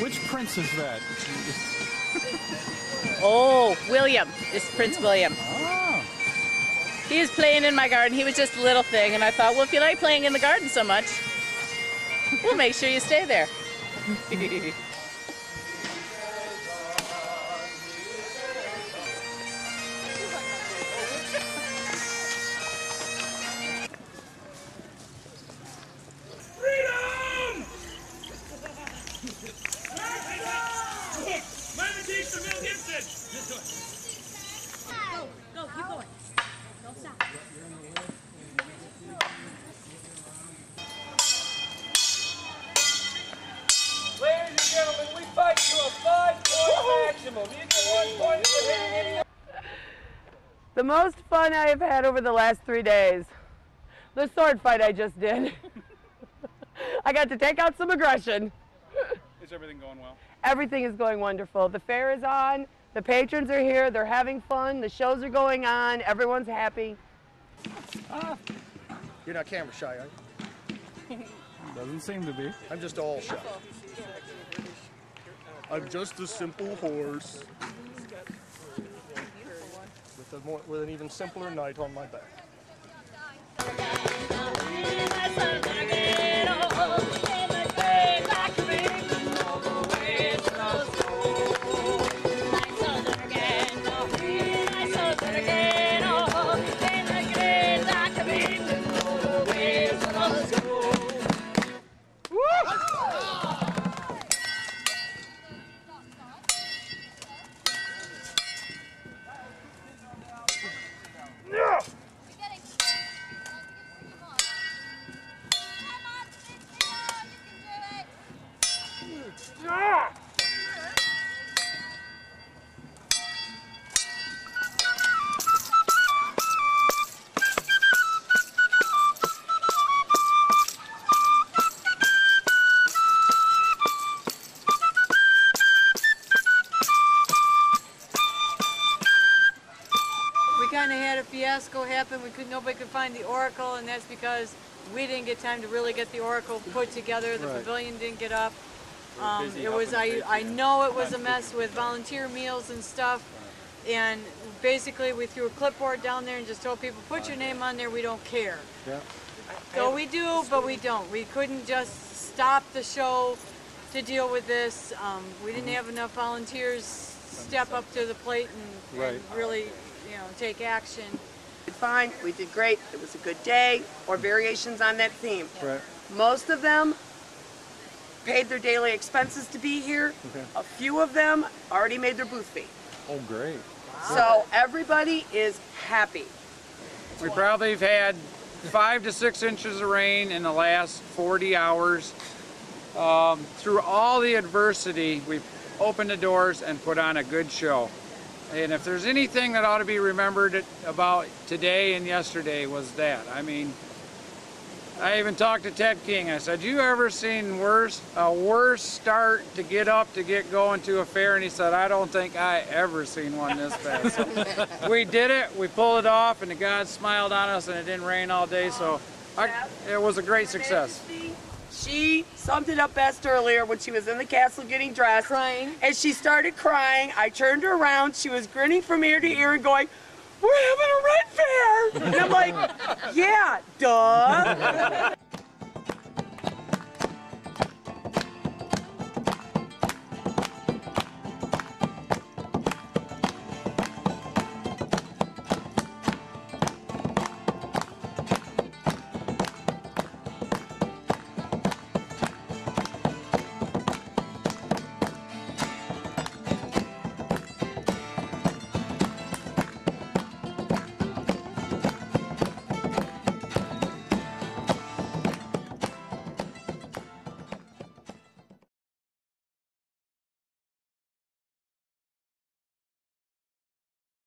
Which prince is that? Oh, William. It's Prince William. Oh. He was playing in my garden. He was just a little thing, and I thought, well, if you like playing in the garden so much, we'll make sure you stay there. Gibson. Ladies and gentlemen, we fight to a five-point maximum. You get one point for hitting any The most fun I have had over the last three days. The sword fight I just did. I got to take out some aggression. Is everything going well? Everything is going wonderful. The fair is on. The patrons are here. They're having fun. The shows are going on. Everyone's happy. You're not camera shy, are you? Doesn't seem to be. I'm just all shy. I'm just a simple horse. With, a more, with an even simpler knight on my back. Kind of had a fiasco happen. We could nobody could find the oracle, and that's because we didn't get time to really get the oracle put together. The pavilion didn't get up. Um, it was I I know it was a mess with volunteer meals and stuff, and basically we threw a clipboard down there and just told people put your name on there. We don't care. Yeah. So we do, but we don't. We couldn't just stop the show to deal with this. Um, we didn't have enough volunteers step up to the plate and, and really, you know, take action. Fine. We did great. It was a good day. Or variations on that theme. Right. Most of them paid their daily expenses to be here. A few of them already made their booth fee. Oh, great. So everybody is happy. We probably have had five to six inches of rain in the last 40 hours. Um, through all the adversity, we've opened the doors and put on a good show. And if there's anything that ought to be remembered about today and yesterday was that. I mean, I even talked to Ted King. I said, "You ever seen worse a worse start to get up to get going to a fair?" And he said, "I don't think I ever seen one this bad." So we did it. We pulled it off, and the gods smiled on us, and it didn't rain all day. So I, it was a great success. She summed it up best earlier when she was in the castle getting dressed. Crying. And she started crying. I turned her around. She was grinning from ear to ear and going, We're having a ren fair. And I'm like, Yeah, duh.